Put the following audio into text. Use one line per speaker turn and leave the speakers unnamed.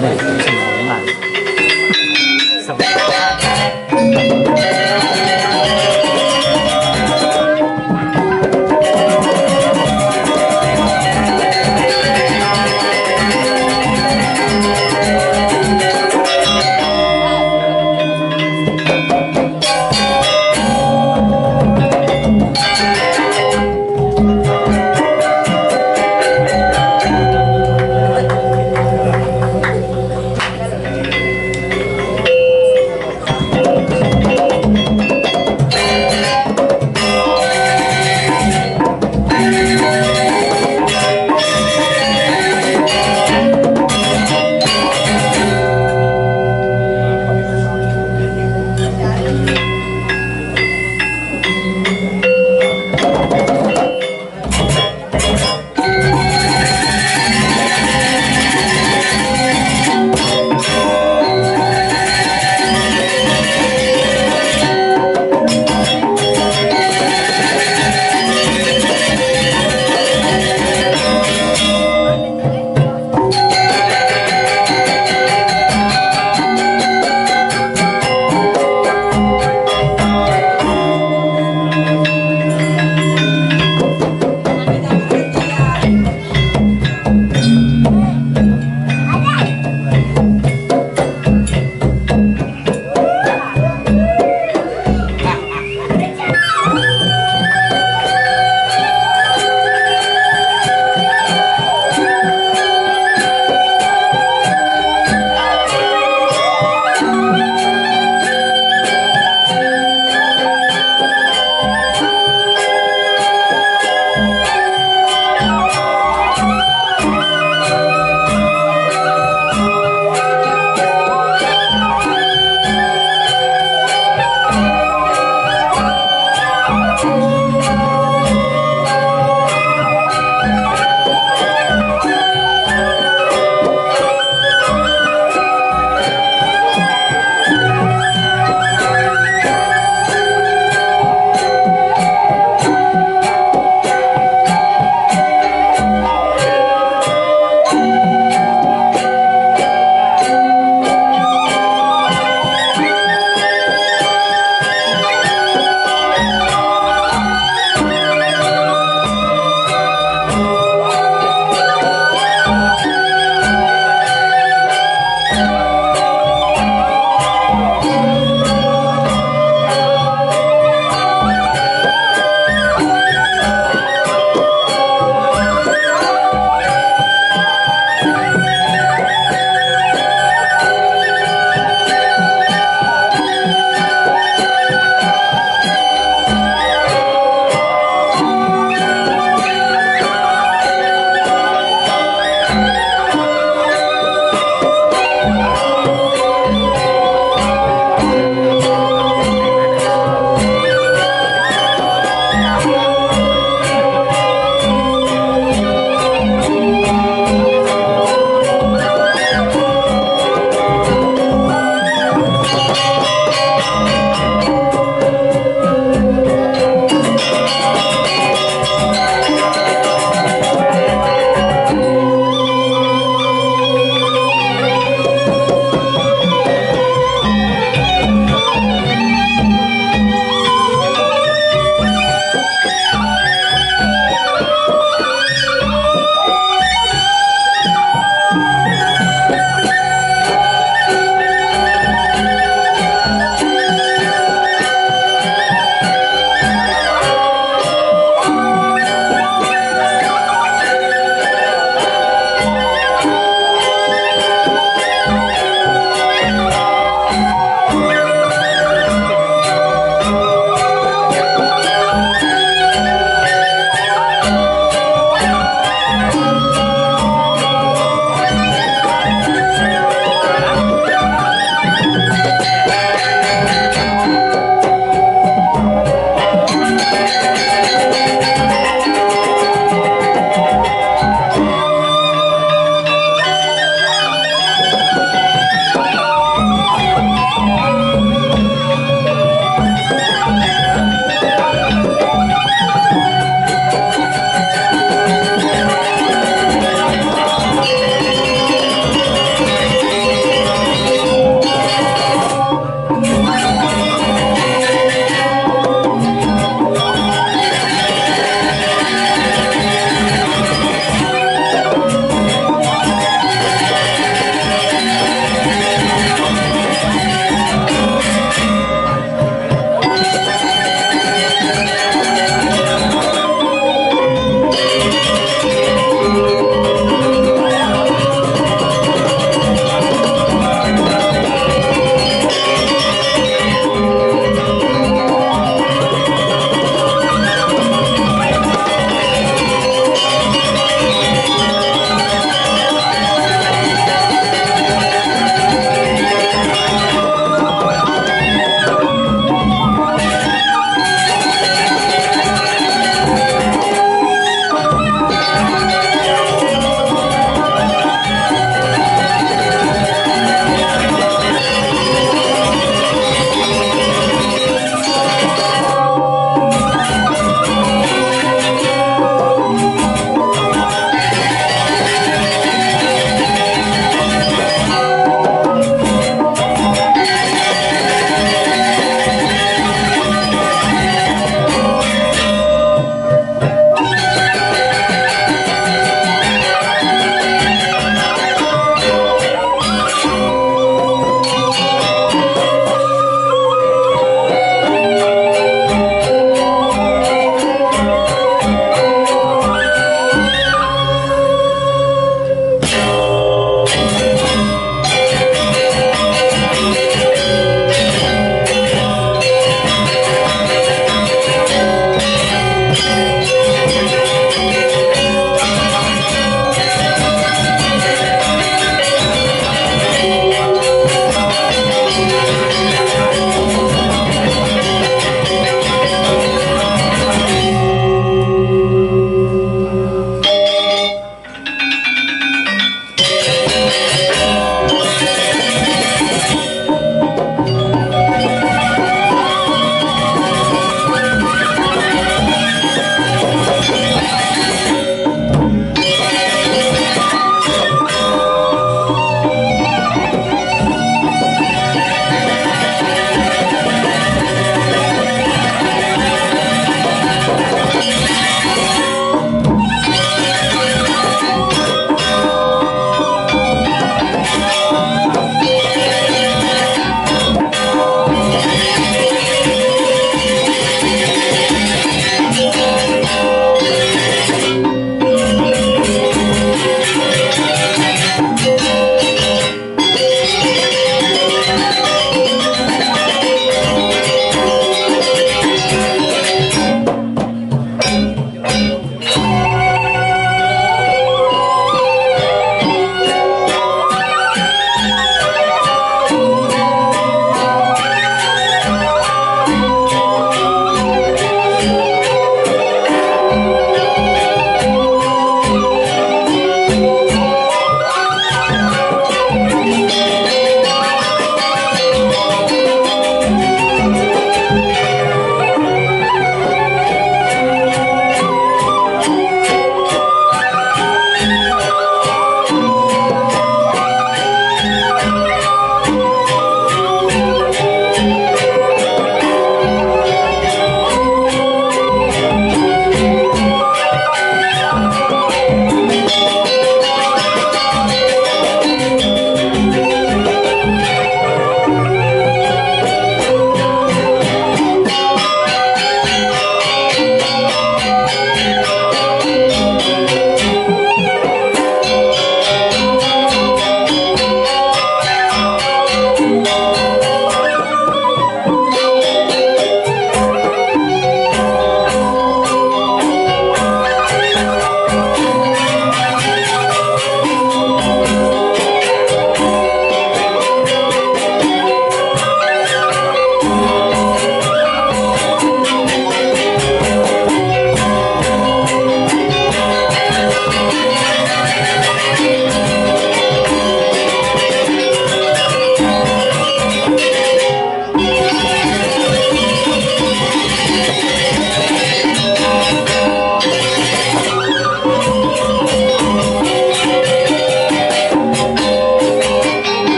内是现紊乱。